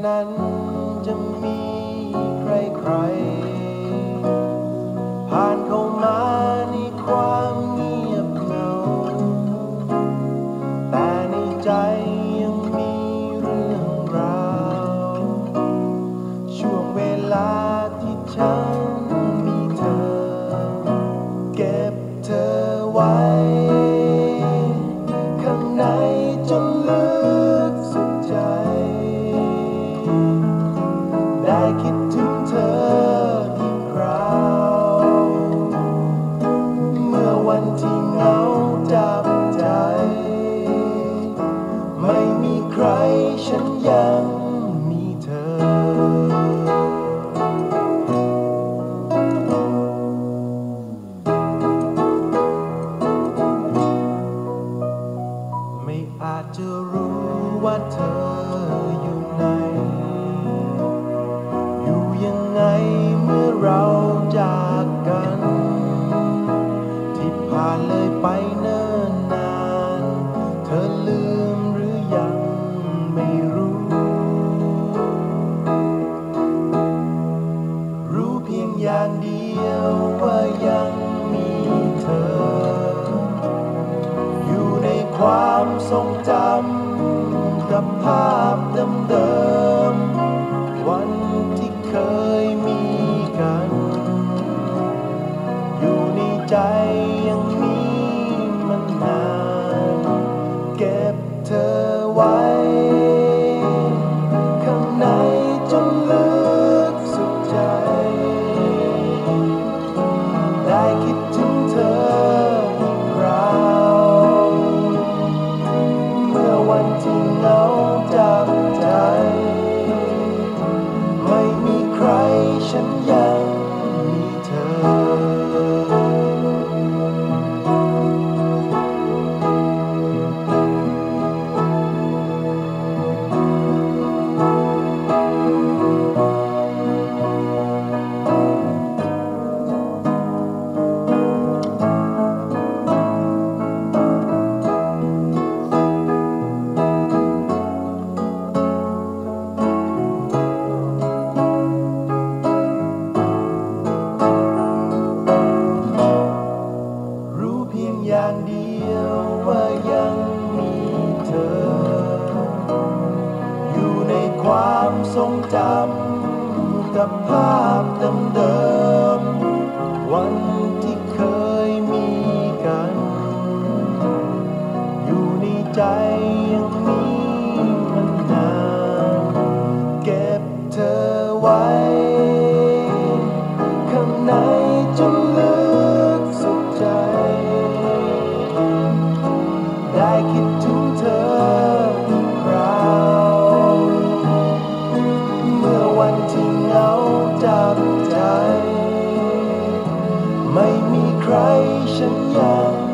none ผ่านเลยไปเนิ่นนาน เธอลืมหรือยังไม่รู้ รู้เพียงอย่างเดียวว่ายังมีเธอ อยู่ในความทรงจำกับภาพ 真的 จำกับภาพเดิมๆวันที่เคยมีกัน อยู่ในใจ creation, yeah.